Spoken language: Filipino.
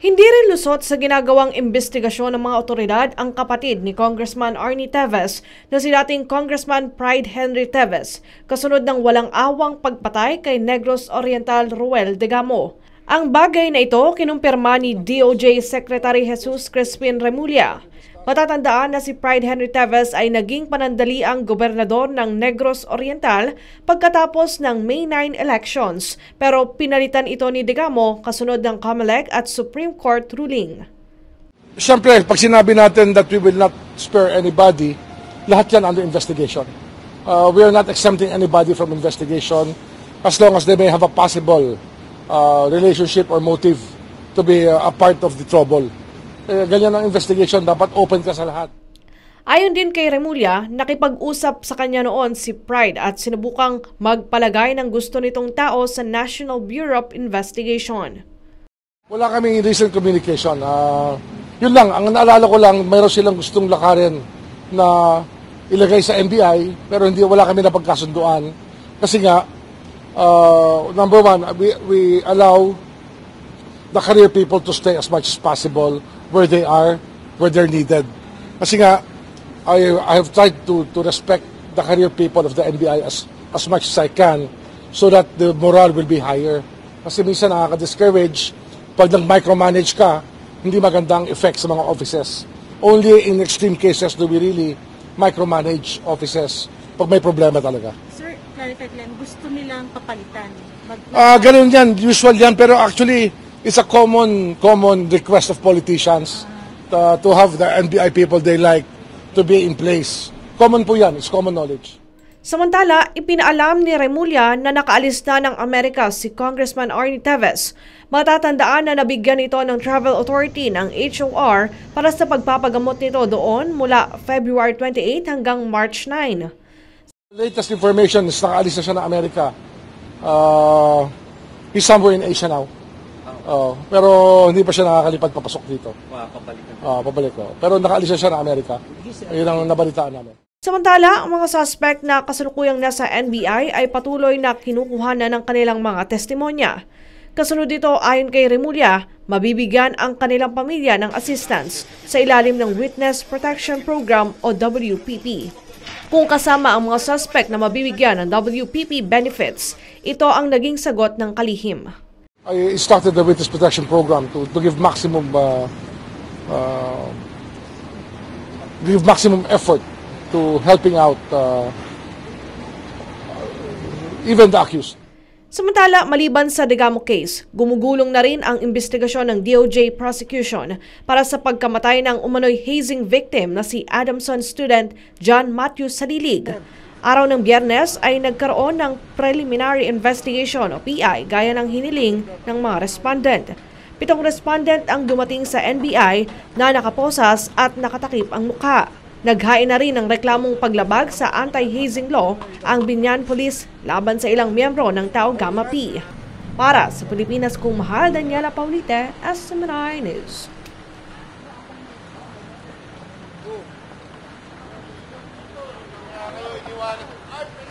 Hindi rin lusot sa ginagawang investigasyon ng mga otoridad ang kapatid ni Congressman Arnie Teves na si dating Congressman Pride Henry Teves kasunod ng walang awang pagpatay kay Negros Oriental Ruel Degamo. Ang bagay na ito kinumpirma ni DOJ Secretary Jesus Crispin Remulla. Matatandaan na si Pride Henry Teves ay naging panandaliang gobernador ng Negros Oriental pagkatapos ng May 9 elections pero pinalitan ito ni Degamo kasunod ng COMELEC at Supreme Court ruling. Siyempre, pag sinabi natin that we will not spare anybody, lahat yan under investigation. Uh, we are not exempting anybody from investigation as long as they may have a possible uh, relationship or motive to be uh, a part of the trouble eh, ganyan ang investigation, dapat open ka sa lahat. Ayon din kay Remulla, nakipag-usap sa kanya noon si Pride at sinubukang magpalagay ng gusto nitong tao sa National Bureau of Investigation. Wala kaming recent communication. Uh, yun lang, ang naalala ko lang, mayroon silang gustong lakarin na ilagay sa NBI, pero hindi wala kami na pagkasunduan. Kasi nga, uh, number one, we, we allow the career people to stay as much as possible where they are, where they're needed. Kasi nga, I, I have tried to, to respect the career people of the NBI as, as much as I can so that the morale will be higher. Kasi minsan nakaka-discourage pag nag-micromanage ka, hindi magandang effect sa mga offices. Only in extreme cases do we really micromanage offices pag may problema talaga. Sir, clarify lang, gusto nilang papalitan. Mag- Ah, ganun yan, usual yan, pero actually, it's a common common request of politicians uh, to have the NBI people they like to be in place. Common po yan, it's common knowledge. Samantala, ipinaalam ni Remulla na nakaalis na ng Amerika si Congressman Arnie Teves. Matatandaan na nabigyan ito ng Travel Authority ng HOR para sa pagpapagamot nito doon mula February 28 hanggang March 9. latest information is nakaalis na siya ng Amerika. Uh, he's somewhere in Asia now. Oh, pero hindi pa siya nakakalipad papasok dito. Wow, papalikan. Ah, pabalik ko. Pero nakaalis na siya ng Amerika. Ayun ang nabalitaan namin. Samantala, ang mga suspect na kasalukuyang nasa NBI ay patuloy na kinukuha na ng kanilang mga testimonya. Kasunod dito, ayon kay Remulla, mabibigyan ang kanilang pamilya ng assistance sa ilalim ng Witness Protection Program o WPP. Kung kasama ang mga suspect na mabibigyan ng WPP benefits, ito ang naging sagot ng kalihim. I started the witness protection program to, to give maximum uh, uh, give maximum effort to helping out uh, even the accused. Samantala, maliban sa Degamo case, gumugulong na rin ang investigasyon ng DOJ prosecution para sa pagkamatay ng umano'y hazing victim na si Adamson student John Matthew Salilig. Araw ng biyernes ay nagkaroon ng preliminary investigation o PI gaya ng hiniling ng mga respondent. Pitong respondent ang dumating sa NBI na nakaposas at nakatakip ang mukha. Naghain na rin ng reklamong paglabag sa anti-hazing law ang Binyan Police laban sa ilang miyembro ng Tao Gamma P. Para sa Pilipinas kung mahal, Daniela Paulite, SMNI News. lado.